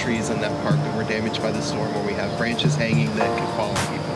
trees in that park that were damaged by the storm where we have branches hanging that could fall on people.